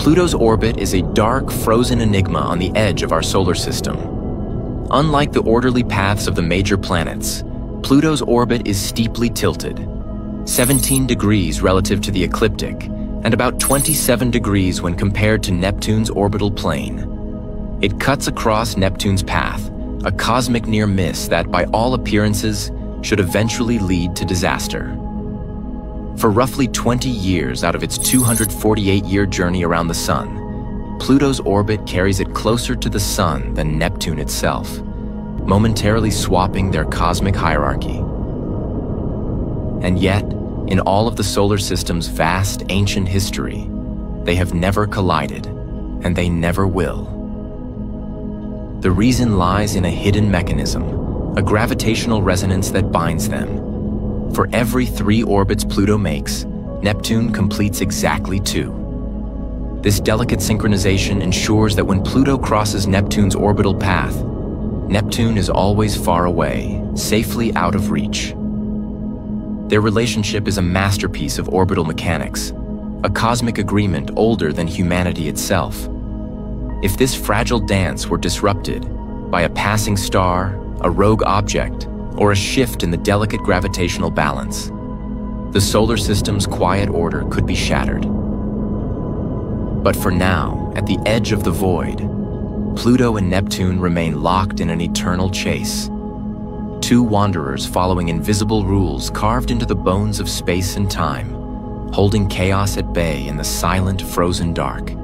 Pluto's orbit is a dark, frozen enigma on the edge of our solar system. Unlike the orderly paths of the major planets, Pluto's orbit is steeply tilted, 17 degrees relative to the ecliptic, and about 27 degrees when compared to Neptune's orbital plane. It cuts across Neptune's path, a cosmic near miss that, by all appearances, should eventually lead to disaster. For roughly 20 years out of its 248-year journey around the Sun, Pluto's orbit carries it closer to the Sun than Neptune itself, momentarily swapping their cosmic hierarchy. And yet, in all of the solar system's vast ancient history, they have never collided, and they never will. The reason lies in a hidden mechanism, a gravitational resonance that binds them, for every three orbits Pluto makes, Neptune completes exactly two. This delicate synchronization ensures that when Pluto crosses Neptune's orbital path, Neptune is always far away, safely out of reach. Their relationship is a masterpiece of orbital mechanics, a cosmic agreement older than humanity itself. If this fragile dance were disrupted by a passing star, a rogue object, or a shift in the delicate gravitational balance, the solar system's quiet order could be shattered. But for now, at the edge of the void, Pluto and Neptune remain locked in an eternal chase. Two wanderers following invisible rules carved into the bones of space and time, holding chaos at bay in the silent, frozen dark.